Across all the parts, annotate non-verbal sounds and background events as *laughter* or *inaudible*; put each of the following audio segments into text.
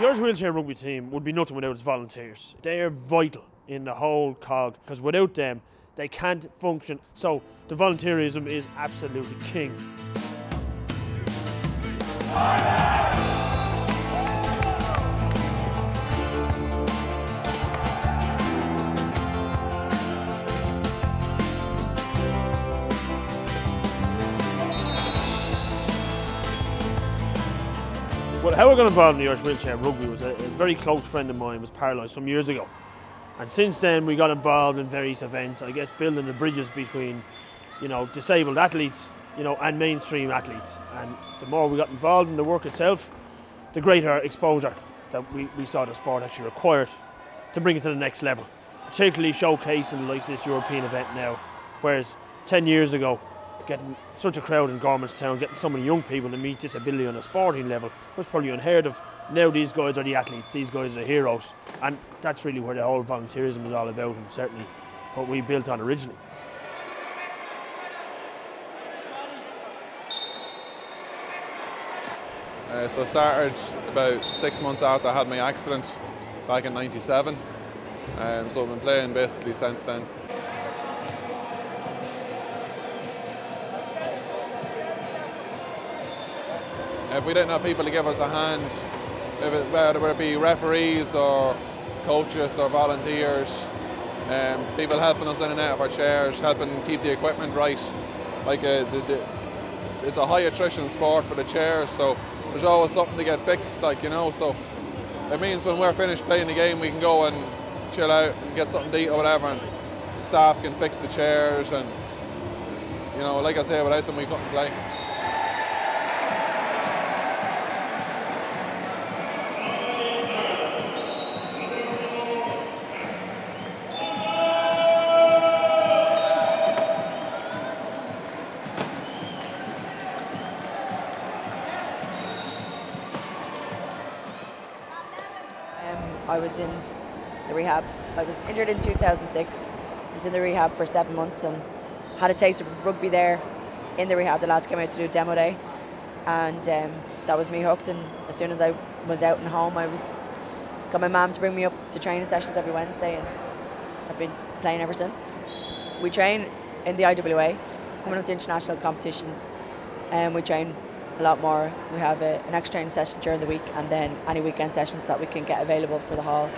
The Irish wheelchair rugby team would be nothing without its volunteers. They are vital in the whole cog because without them, they can't function. So the volunteerism is absolutely king. Well, how I got involved in the Irish wheelchair rugby was a, a very close friend of mine was paralysed some years ago. And since then, we got involved in various events, I guess building the bridges between, you know, disabled athletes, you know, and mainstream athletes. And the more we got involved in the work itself, the greater exposure that we, we saw the sport actually required to bring it to the next level, particularly showcasing like this European event now. Whereas 10 years ago, getting such a crowd in Gormanston, getting so many young people to meet disability on a sporting level was probably unheard of. Now these guys are the athletes, these guys are heroes, and that's really where the whole volunteerism is all about, and certainly what we built on originally. Uh, so I started about six months after I had my accident back in 97. Um, so I've been playing basically since then. If we didn't have people to give us a hand, it, whether it be referees or coaches or volunteers, um, people helping us in and out of our chairs, helping keep the equipment right. Like uh, the, the, it's a high attrition sport for the chairs, so there's always something to get fixed, like you know. So it means when we're finished playing the game, we can go and chill out and get something to eat or whatever, and staff can fix the chairs. And you know, like I say, without them, we couldn't play. I was in the rehab. I was injured in 2006. I was in the rehab for seven months and had a taste of rugby there in the rehab. The lads came out to do demo day, and um, that was me hooked. And as soon as I was out and home, I was got my mum to bring me up to training sessions every Wednesday, and I've been playing ever since. We train in the IWA, coming up to international competitions, and we train a lot more. We have a, an extra training session during the week and then any weekend sessions that we can get available for the hall.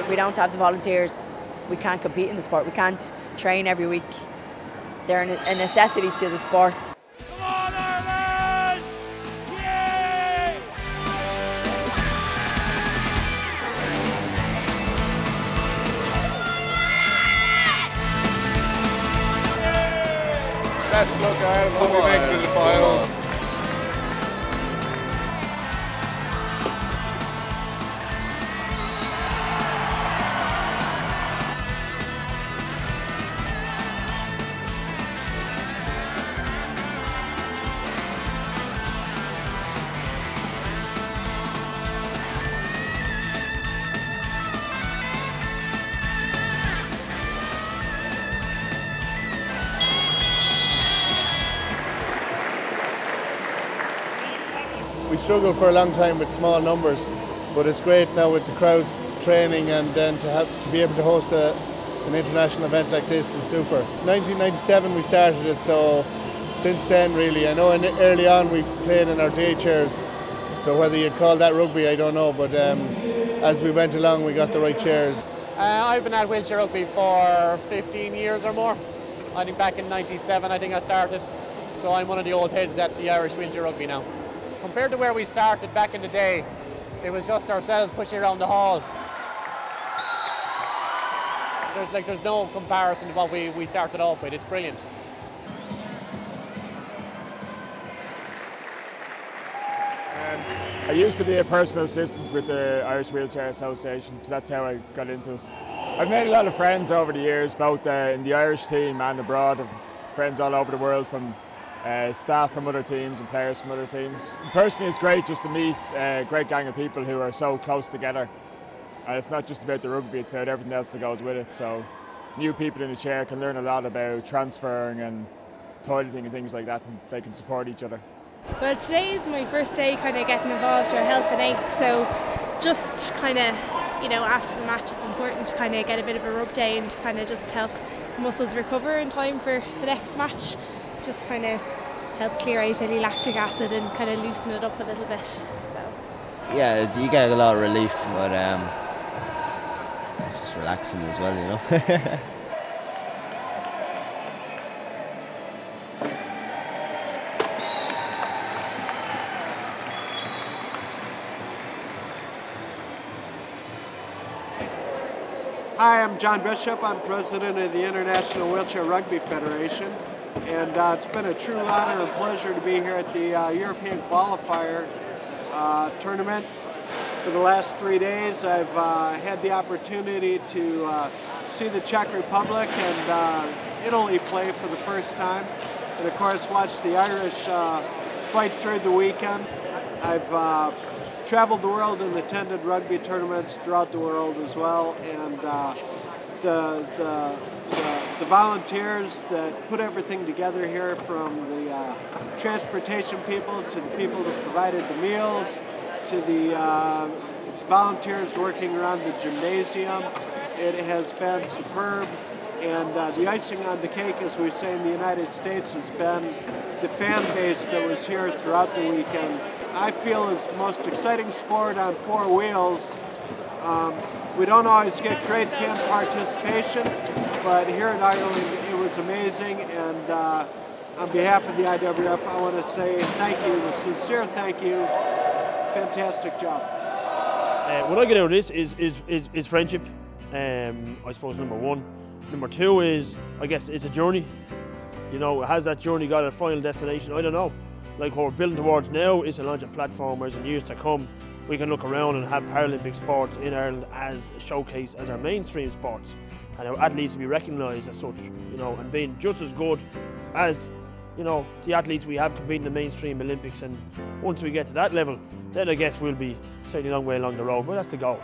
If we don't have the volunteers, we can't compete in the sport. We can't train every week they're a necessity to the sport. Come on, Ireland! Best luck, Ireland. Hope we make it to the final. Struggled for a long time with small numbers, but it's great now with the crowds training and then to have to be able to host a, an international event like this is super. 1997 we started it, so since then really, I know in, early on we played in our day chairs, so whether you call that rugby I don't know, but um, as we went along we got the right chairs. Uh, I've been at wheelchair rugby for 15 years or more. I think back in 97 I think I started, so I'm one of the old heads at the Irish wheelchair rugby now compared to where we started back in the day, it was just ourselves pushing around the hall. There's like there's no comparison to what we, we started off with. It's brilliant. Um, I used to be a personal assistant with the Irish Wheelchair Association, so that's how I got into it. I've made a lot of friends over the years, both uh, in the Irish team and abroad. Friends all over the world from uh, staff from other teams and players from other teams. Personally, it's great just to meet a great gang of people who are so close together. And it's not just about the rugby, it's about everything else that goes with it. So new people in the chair can learn a lot about transferring and toileting and things like that, and they can support each other. Well, today is my first day kind of getting involved or helping out, so just kind of, you know, after the match, it's important to kind of get a bit of a rub day and to kind of just help muscles recover in time for the next match. Just kind of help clear out any lactic acid and kind of loosen it up a little bit. So. Yeah, you get a lot of relief, but um, it's just relaxing as well, you know. *laughs* Hi, I'm John Bishop. I'm president of the International Wheelchair Rugby Federation. And uh, it's been a true honor and pleasure to be here at the uh, European Qualifier uh, tournament. For the last three days, I've uh, had the opportunity to uh, see the Czech Republic and Italy play for the first time. And of course, watch the Irish fight through the weekend. I've traveled the world and attended rugby tournaments throughout the world as well. And uh, the, the, the, the, volunteers that put everything together here from the uh, transportation people to the people that provided the meals to the uh, volunteers working around the gymnasium. It has been superb. And uh, the icing on the cake, as we say in the United States, has been the fan base that was here throughout the weekend. I feel is the most exciting sport on four wheels. Um, we don't always get great camp participation, but here in Ireland it was amazing. And uh, on behalf of the IWF, I want to say thank you, a sincere thank you. Fantastic job. Uh, what I get out of this is is is, is friendship. Um, I suppose number one. Number two is I guess it's a journey. You know, has that journey got a final destination? I don't know like what we're building towards now is to launch a platform whereas in years to come we can look around and have Paralympic sports in Ireland as showcased as our mainstream sports and our athletes be recognised as such, you know, and being just as good as, you know, the athletes we have competing in the mainstream Olympics and once we get to that level, then I guess we'll be certainly a long way along the road, but that's the goal.